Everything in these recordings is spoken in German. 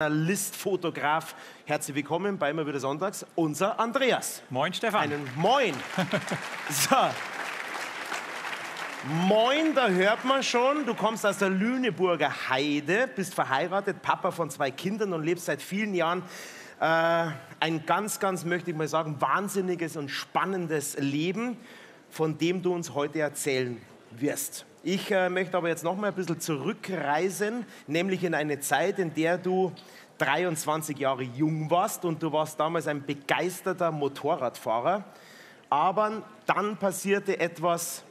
Journalist, Herzlich willkommen bei immer wieder sonntags, unser Andreas. Moin, Stefan. Einen Moin. so. Moin, da hört man schon, du kommst aus der Lüneburger Heide, bist verheiratet, Papa von zwei Kindern und lebst seit vielen Jahren äh, ein ganz, ganz, möchte ich mal sagen, wahnsinniges und spannendes Leben, von dem du uns heute erzählen wirst. Ich äh, möchte aber jetzt noch mal ein bisschen zurückreisen, nämlich in eine Zeit, in der du 23 Jahre jung warst und du warst damals ein begeisterter Motorradfahrer. Aber dann passierte etwas,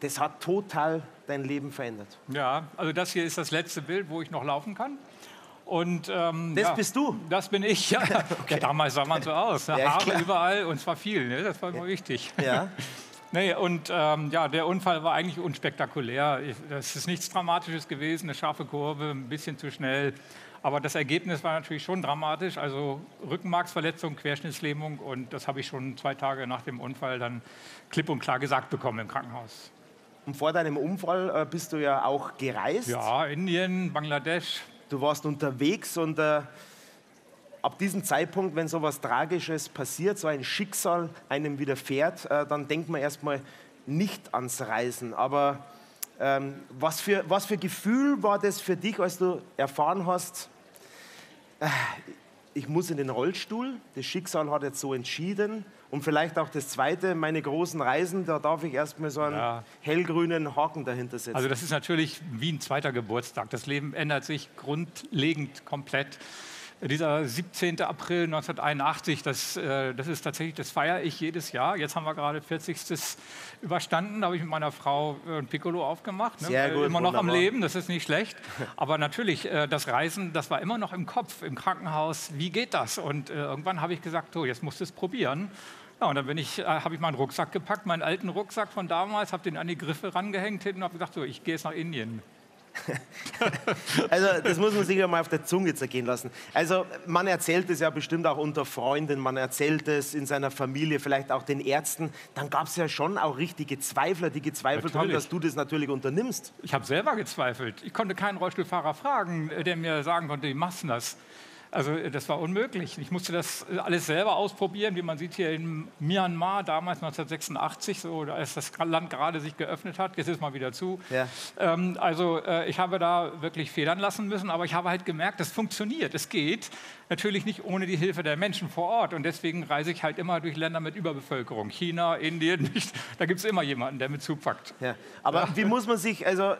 das hat total dein Leben verändert. Ja, also das hier ist das letzte Bild, wo ich noch laufen kann. Und, ähm, das ja, bist du? Das bin ich, ja. okay. ja damals sah man so aus. Ja, Haare überall und zwar viel, ne? das war immer wichtig. Ja. Nee, und ähm, ja, der Unfall war eigentlich unspektakulär. Es ist nichts Dramatisches gewesen, eine scharfe Kurve, ein bisschen zu schnell. Aber das Ergebnis war natürlich schon dramatisch. Also Rückenmarksverletzung, Querschnittslähmung und das habe ich schon zwei Tage nach dem Unfall dann klipp und klar gesagt bekommen im Krankenhaus. Und vor deinem Unfall äh, bist du ja auch gereist. Ja, Indien, Bangladesch. Du warst unterwegs und äh, ab diesem Zeitpunkt, wenn so etwas Tragisches passiert, so ein Schicksal einem widerfährt, äh, dann denkt man erstmal nicht ans Reisen. Aber ähm, was, für, was für Gefühl war das für dich, als du erfahren hast, äh, ich muss in den Rollstuhl, das Schicksal hat jetzt so entschieden. Und vielleicht auch das Zweite, meine großen Reisen, da darf ich erstmal so einen ja. hellgrünen Haken dahinter setzen. Also das ist natürlich wie ein zweiter Geburtstag. Das Leben ändert sich grundlegend komplett dieser 17. April 1981, das, äh, das ist tatsächlich, das feiere ich jedes Jahr. Jetzt haben wir gerade 40. überstanden, da habe ich mit meiner Frau ein Piccolo aufgemacht. Ne? Sehr gut, immer noch wunderbar. am Leben, das ist nicht schlecht. Aber natürlich, äh, das Reisen, das war immer noch im Kopf, im Krankenhaus. Wie geht das? Und äh, irgendwann habe ich gesagt, so, jetzt musst du es probieren. Ja, und dann ich, äh, habe ich meinen Rucksack gepackt, meinen alten Rucksack von damals, habe den an die Griffe rangehängt hinten und habe gesagt, so, ich gehe jetzt nach Indien. also das muss man sich ja mal auf der Zunge zergehen lassen. Also man erzählt es ja bestimmt auch unter Freunden, man erzählt es in seiner Familie, vielleicht auch den Ärzten. Dann gab es ja schon auch richtige Zweifler, die gezweifelt natürlich. haben, dass du das natürlich unternimmst. Ich habe selber gezweifelt. Ich konnte keinen Rollstuhlfahrer fragen, der mir sagen konnte, wie machst du das? Also äh, das war unmöglich. Ich musste das äh, alles selber ausprobieren, wie man sieht hier in Myanmar damals 1986, so als das Land gerade sich geöffnet hat. Jetzt ist mal wieder zu. Ja. Ähm, also äh, ich habe da wirklich federn lassen müssen, aber ich habe halt gemerkt, es funktioniert, es geht. Natürlich nicht ohne die Hilfe der Menschen vor Ort und deswegen reise ich halt immer durch Länder mit Überbevölkerung. China, Indien, nicht. da gibt es immer jemanden, der mit zupackt. Ja. Aber ja. wie muss man sich, also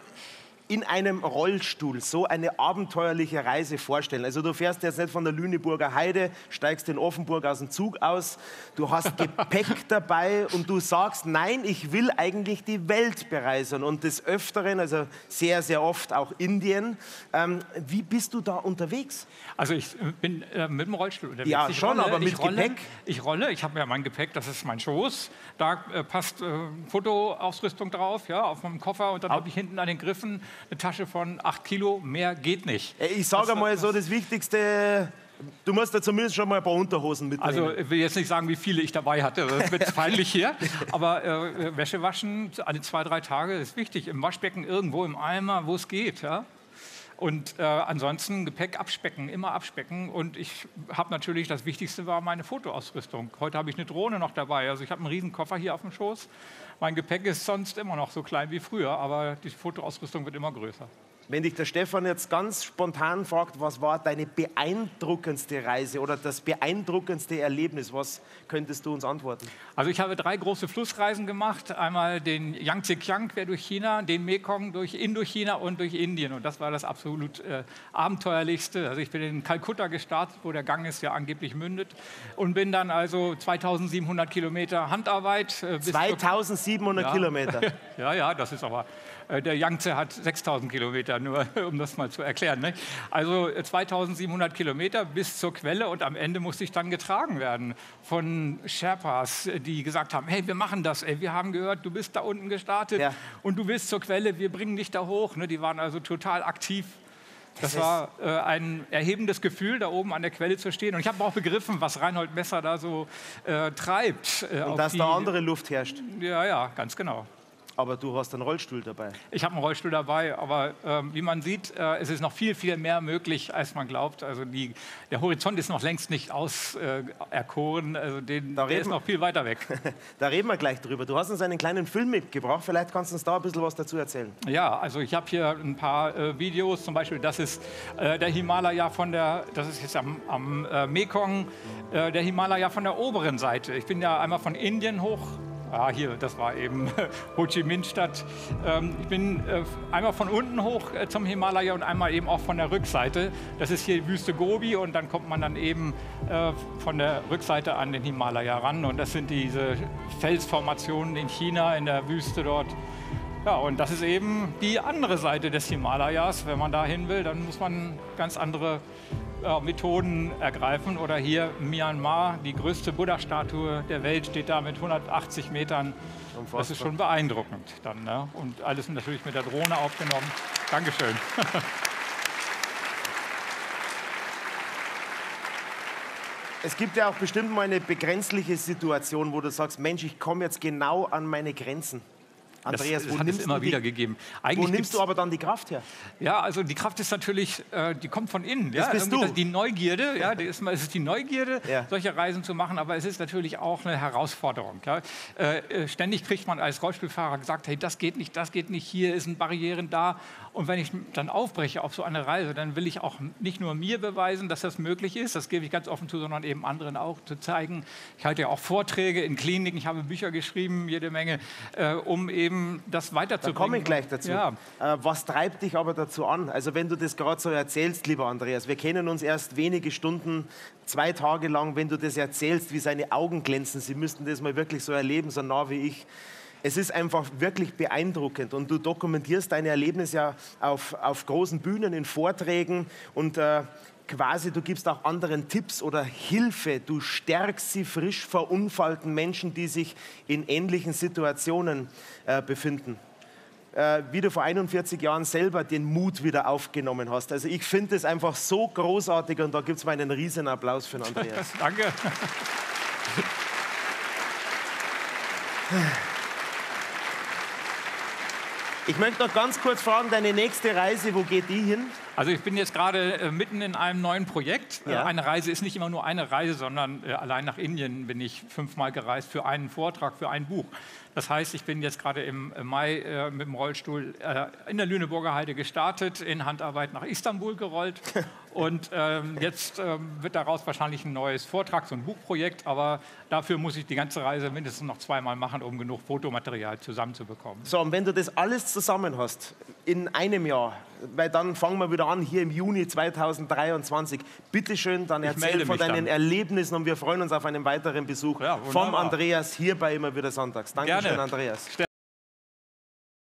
in einem Rollstuhl so eine abenteuerliche Reise vorstellen? Also du fährst jetzt nicht von der Lüneburger Heide, steigst in Offenburg aus dem Zug aus, du hast Gepäck dabei und du sagst, nein, ich will eigentlich die Welt bereisen und des Öfteren, also sehr, sehr oft auch Indien. Ähm, wie bist du da unterwegs? Also ich bin äh, mit dem Rollstuhl unterwegs. Ja, ich schon, rolle, aber mit rolle, Gepäck? Ich rolle, ich habe ja mein Gepäck, das ist mein Schoß, da äh, passt äh, Fotoausrüstung drauf, ja, auf meinem Koffer und dann habe ich hinten an den Griffen eine Tasche von 8 Kilo, mehr geht nicht. Ich sage mal so, das Wichtigste, Du musst da zumindest schon mal ein paar Unterhosen mitnehmen. Also ich will jetzt nicht sagen, wie viele ich dabei hatte, das wird peinlich hier. Aber äh, Wäsche waschen alle zwei, drei Tage ist wichtig. Im Waschbecken irgendwo im Eimer, wo es geht. Ja? Und äh, ansonsten Gepäck abspecken, immer abspecken. Und ich habe natürlich, das Wichtigste war meine Fotoausrüstung. Heute habe ich eine Drohne noch dabei. Also ich habe einen riesen Koffer hier auf dem Schoß. Mein Gepäck ist sonst immer noch so klein wie früher, aber die Fotoausrüstung wird immer größer. Wenn dich der Stefan jetzt ganz spontan fragt, was war deine beeindruckendste Reise oder das beeindruckendste Erlebnis, was könntest du uns antworten? Also ich habe drei große Flussreisen gemacht. Einmal den Yangtze-Kiang quer durch China, den Mekong durch Indochina und durch Indien. Und das war das absolut äh, abenteuerlichste. Also ich bin in Kalkutta gestartet, wo der Gang ist ja angeblich mündet. Und bin dann also 2700 Kilometer Handarbeit. Äh, 2700 ja. Kilometer? ja, ja, das ist aber äh, der Yangtze hat 6000 Kilometer, nur um das mal zu erklären. Ne? Also 2700 Kilometer bis zur Quelle und am Ende musste ich dann getragen werden von Sherpas, die gesagt haben, hey, wir machen das, ey, wir haben gehört, du bist da unten gestartet ja. und du willst zur Quelle, wir bringen dich da hoch. Ne? Die waren also total aktiv. Das war äh, ein erhebendes Gefühl, da oben an der Quelle zu stehen. Und ich habe auch begriffen, was Reinhold Messer da so äh, treibt. Äh, und dass die, da andere Luft herrscht. Ja, ja, ganz genau. Aber du hast einen Rollstuhl dabei. Ich habe einen Rollstuhl dabei, aber äh, wie man sieht, äh, es ist noch viel, viel mehr möglich, als man glaubt. Also die, der Horizont ist noch längst nicht auserkoren, äh, also den, der ist noch viel weiter weg. da reden wir gleich drüber. Du hast uns einen kleinen Film mitgebracht, vielleicht kannst du uns da ein bisschen was dazu erzählen. Ja, also ich habe hier ein paar äh, Videos, zum Beispiel das ist äh, der Himalaya von der, das ist jetzt am, am äh, Mekong, der Himalaya von der oberen Seite. Ich bin ja einmal von Indien hoch Ah, hier, das war eben Ho Chi Minh-Stadt. Ähm, ich bin äh, einmal von unten hoch äh, zum Himalaya und einmal eben auch von der Rückseite. Das ist hier die Wüste Gobi und dann kommt man dann eben äh, von der Rückseite an den Himalaya ran. Und das sind diese Felsformationen in China, in der Wüste dort. Ja, und das ist eben die andere Seite des Himalayas. Wenn man da hin will, dann muss man ganz andere Methoden ergreifen. Oder hier Myanmar, die größte Buddha-Statue der Welt steht da mit 180 Metern. Unfassbar. Das ist schon beeindruckend dann. Ne? Und alles natürlich mit der Drohne aufgenommen. Dankeschön. Es gibt ja auch bestimmt mal eine begrenzliche Situation, wo du sagst, Mensch, ich komme jetzt genau an meine Grenzen. Andreas, das, das hat es immer wieder gegeben. Eigentlich wo nimmst du aber dann die Kraft her? Ja, also die Kraft ist natürlich, äh, die kommt von innen. Das ja? bist du. Die Neugierde, ja, die ist, es ist die Neugierde, ja. solche Reisen zu machen, aber es ist natürlich auch eine Herausforderung. Ja? Äh, äh, ständig kriegt man als Rollstuhlfahrer gesagt, hey, das geht nicht, das geht nicht, hier sind Barrieren da. Und wenn ich dann aufbreche auf so eine Reise, dann will ich auch nicht nur mir beweisen, dass das möglich ist, das gebe ich ganz offen zu, sondern eben anderen auch zu zeigen. Ich halte ja auch Vorträge in Kliniken, ich habe Bücher geschrieben, jede Menge, äh, um eben eben das weiterzubringen. Da komme ich gleich dazu. Ja. Äh, was treibt dich aber dazu an? Also wenn du das gerade so erzählst, lieber Andreas, wir kennen uns erst wenige Stunden, zwei Tage lang, wenn du das erzählst, wie seine Augen glänzen, sie müssten das mal wirklich so erleben, so nah wie ich. Es ist einfach wirklich beeindruckend und du dokumentierst deine Erlebnisse ja auf, auf großen Bühnen, in Vorträgen und äh, quasi, du gibst auch anderen Tipps oder Hilfe. Du stärkst sie frisch verunfallten Menschen, die sich in ähnlichen Situationen äh, befinden. Äh, wie du vor 41 Jahren selber den Mut wieder aufgenommen hast. Also ich finde es einfach so großartig und da gibt es mal einen riesen Applaus für den Andreas. Danke. Ich möchte noch ganz kurz fragen, deine nächste Reise, wo geht die hin? Also ich bin jetzt gerade äh, mitten in einem neuen Projekt. Äh, ja. Eine Reise ist nicht immer nur eine Reise, sondern äh, allein nach Indien bin ich fünfmal gereist für einen Vortrag, für ein Buch. Das heißt, ich bin jetzt gerade im Mai äh, mit dem Rollstuhl äh, in der Lüneburger Heide gestartet, in Handarbeit nach Istanbul gerollt. Und ähm, jetzt ähm, wird daraus wahrscheinlich ein neues Vortrags- und Buchprojekt. Aber dafür muss ich die ganze Reise mindestens noch zweimal machen, um genug Fotomaterial zusammenzubekommen. So, und wenn du das alles zusammen hast, in einem Jahr, weil dann fangen wir wieder an, hier im Juni 2023. Bitte schön, dann erzähl von deinen dann. Erlebnissen und wir freuen uns auf einen weiteren Besuch ja, vom Andreas hier bei Immer wieder Sonntags. Dankeschön, Andreas.